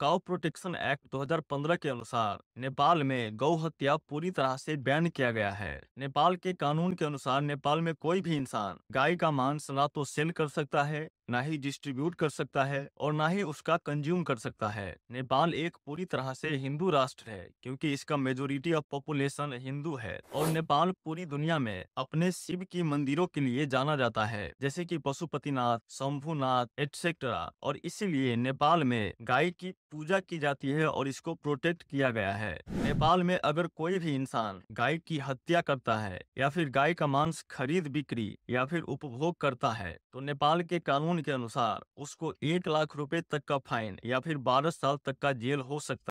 गौ protection act 2015 के अनुसार नेपाल में गौ हत्या पूरी तरह से बैन किया गया है। नेपाल के कानून के अनुसार नेपाल में कोई भी इंसान गाय का मांस ना तो सेल कर सकता है ना ही डिस्ट्रीब्यूट कर सकता है और ना ही उसका कंज्यूम कर सकता है। नेपाल एक पूरी तरह से हिंदू राष्ट्र है, क्योंकि इसका मेजोरिटी ऑफ़ पॉपुलेशन हिंदू है और नेपाल पूरी दुनिया में अपने शिव की मंदिरों के लिए जाना जाता है, जैसे कि पशुपतिनाथ, शंभुनाथ एटसेट्रा और इसीलिए नेपाल में गाय की पूजा की जाती है और इसको प्रोटेक्ट किया गया है। नेपाल में अगर कोई भी इंसान गाय की हत्या करता है या फिर गाय का मांस खरीद बिक्री या फिर उपभोग करता है तो नेपाल के कानून के अनुसार, उसको एक लाख रुपए तक का फाइन या फिर बारह साल तक का जेल हो सकता